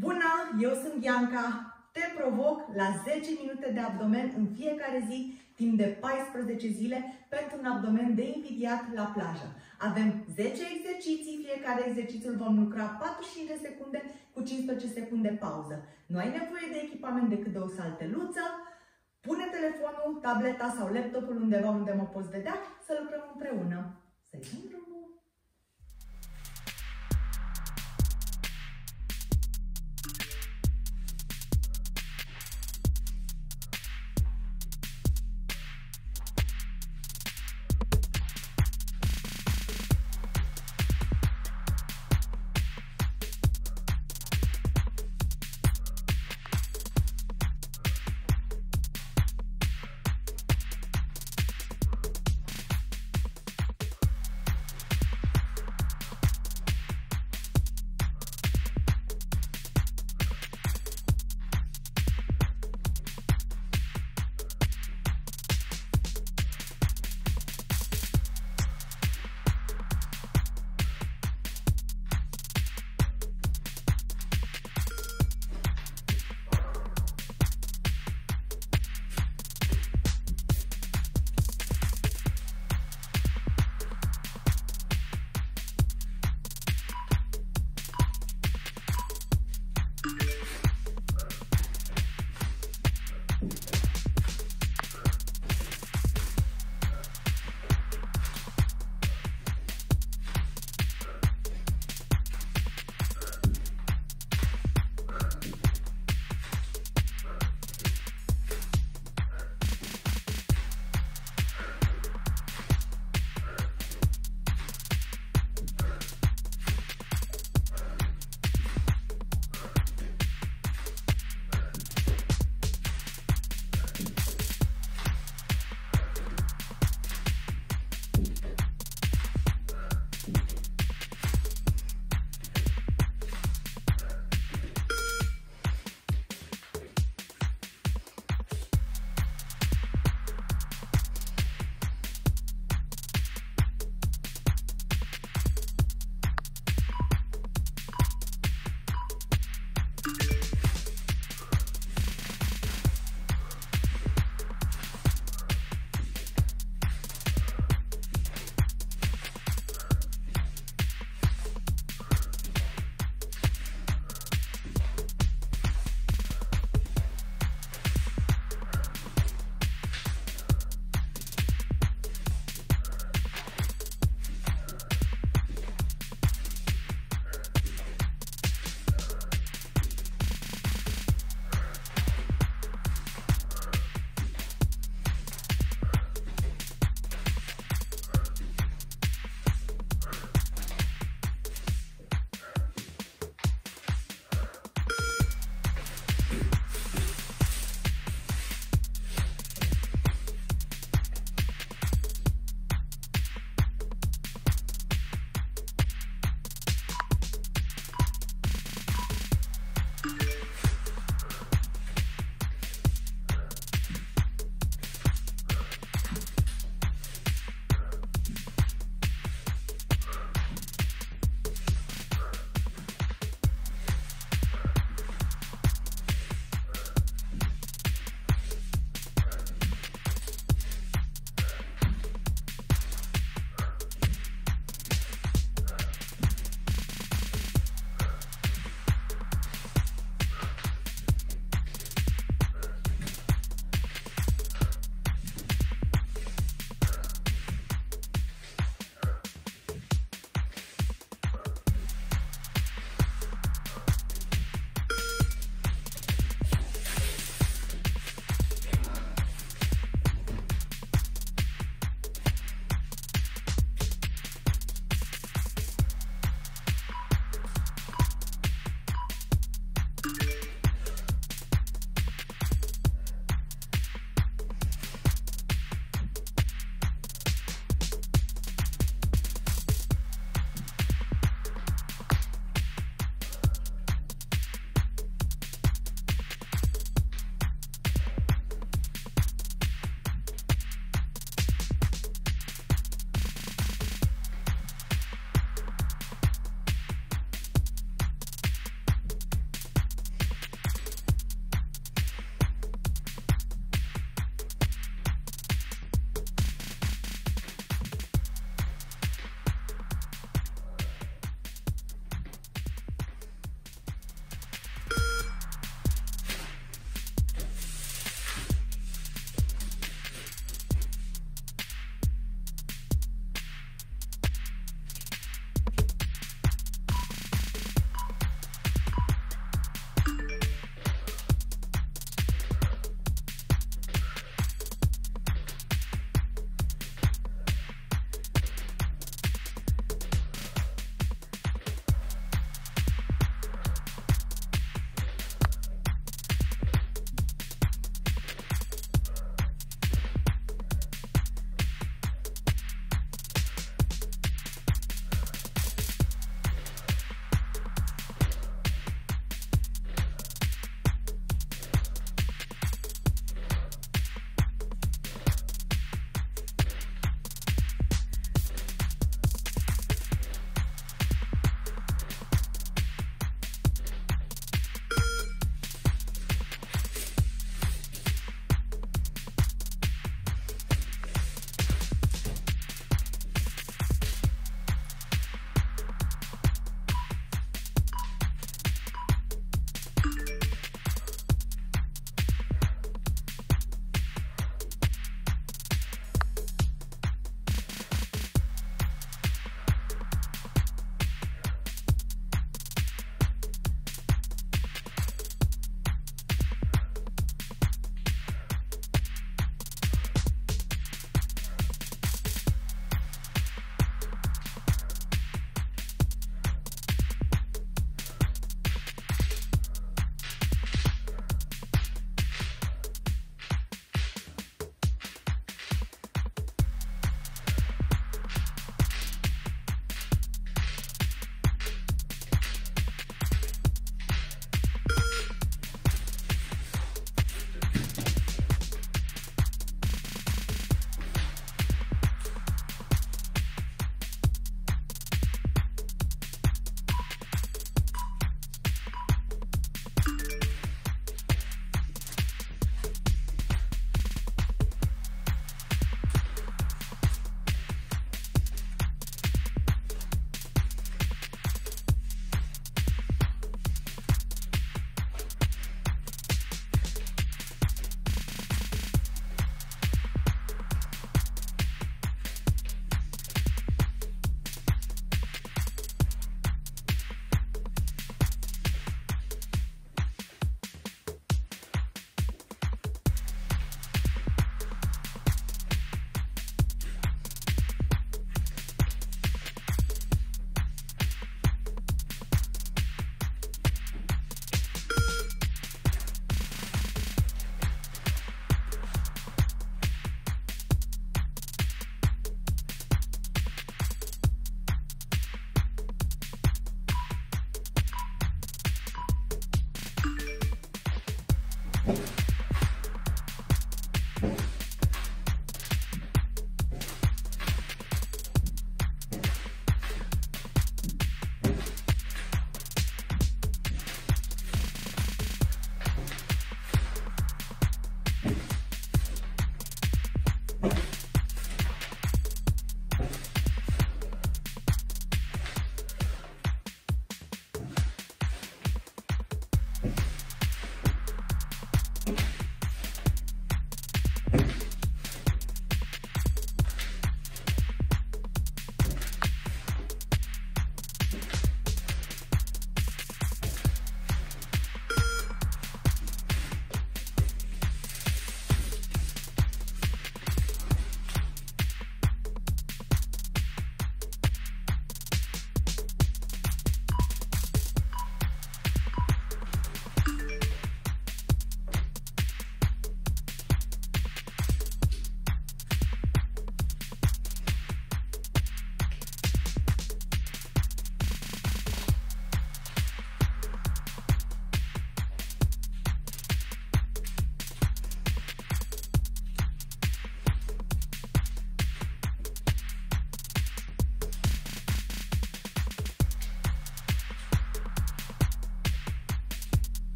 Bună, eu sunt Bianca. Te provoc la 10 minute de abdomen în fiecare zi, timp de 14 zile, pentru un abdomen de invidiat la plajă. Avem 10 exerciții, fiecare exercițiu îl vom lucra 45 de secunde cu 15 secunde pauză. Nu ai nevoie de echipament decât de o salteluță, pune telefonul, tableta sau laptopul undeva unde mă poți vedea să lucrăm împreună. Să-i drum! Yeah.